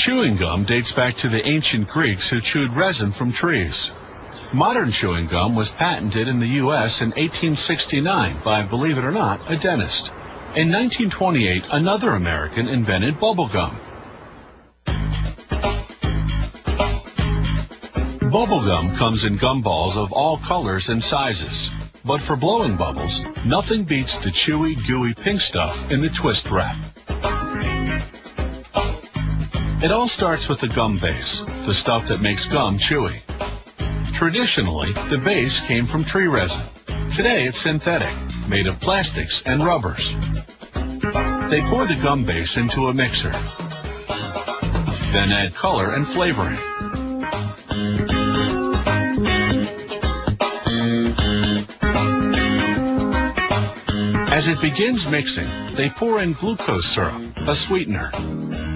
Chewing gum dates back to the ancient Greeks who chewed resin from trees. Modern chewing gum was patented in the U.S. in 1869 by, believe it or not, a dentist. In 1928, another American invented bubble gum. Bubble gum comes in gumballs of all colors and sizes. But for blowing bubbles, nothing beats the chewy, gooey pink stuff in the twist wrap. It all starts with the gum base, the stuff that makes gum chewy. Traditionally, the base came from tree resin. Today it's synthetic, made of plastics and rubbers. They pour the gum base into a mixer, then add color and flavoring. As it begins mixing, they pour in glucose syrup, a sweetener.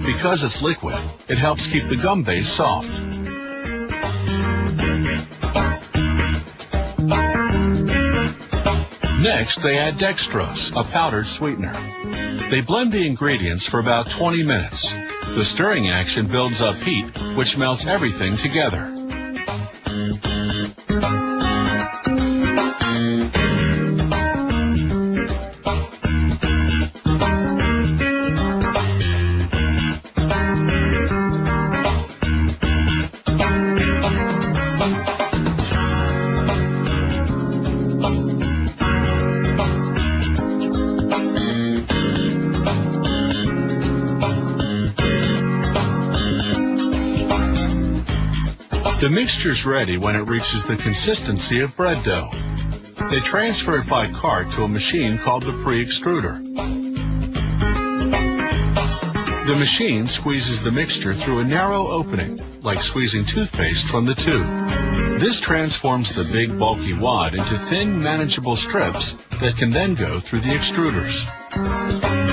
Because it's liquid, it helps keep the gum base soft. Next, they add dextrose, a powdered sweetener. They blend the ingredients for about 20 minutes. The stirring action builds up heat, which melts everything together. The mixture's ready when it reaches the consistency of bread dough. They transfer it by cart to a machine called the pre-extruder. The machine squeezes the mixture through a narrow opening, like squeezing toothpaste from the tube. This transforms the big bulky wad into thin manageable strips that can then go through the extruders.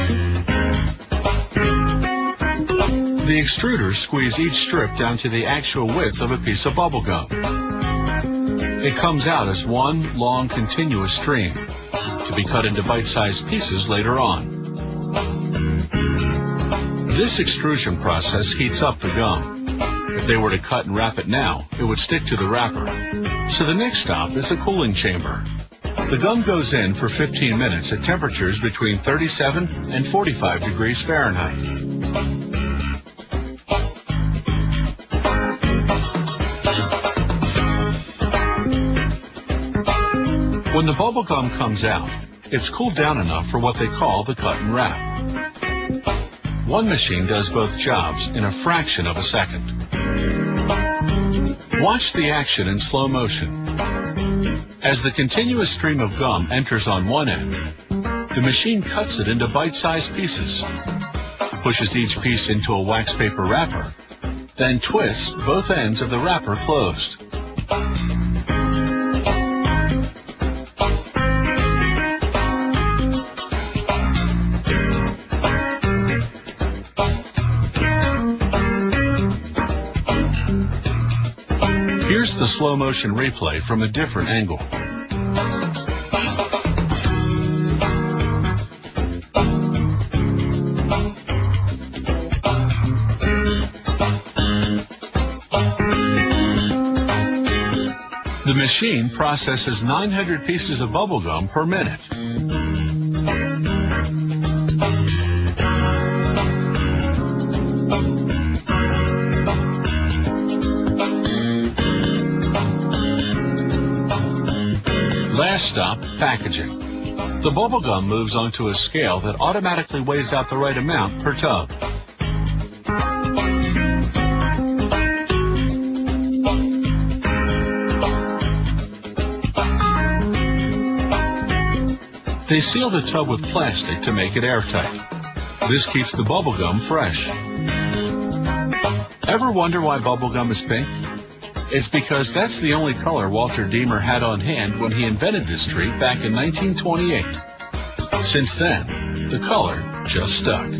The extruders squeeze each strip down to the actual width of a piece of bubble gum. It comes out as one long continuous stream to be cut into bite-sized pieces later on. This extrusion process heats up the gum. If they were to cut and wrap it now, it would stick to the wrapper. So the next stop is a cooling chamber. The gum goes in for 15 minutes at temperatures between 37 and 45 degrees Fahrenheit. When the bubble gum comes out, it's cooled down enough for what they call the cut and wrap. One machine does both jobs in a fraction of a second. Watch the action in slow motion. As the continuous stream of gum enters on one end, the machine cuts it into bite-sized pieces, pushes each piece into a wax paper wrapper, then twists both ends of the wrapper closed. Here's the slow motion replay from a different angle. The machine processes 900 pieces of bubblegum per minute. Last stop, packaging. The bubblegum moves onto a scale that automatically weighs out the right amount per tub. They seal the tub with plastic to make it airtight. This keeps the bubblegum fresh. Ever wonder why bubblegum is pink? It's because that's the only color Walter Diemer had on hand when he invented this treat back in 1928. Since then, the color just stuck.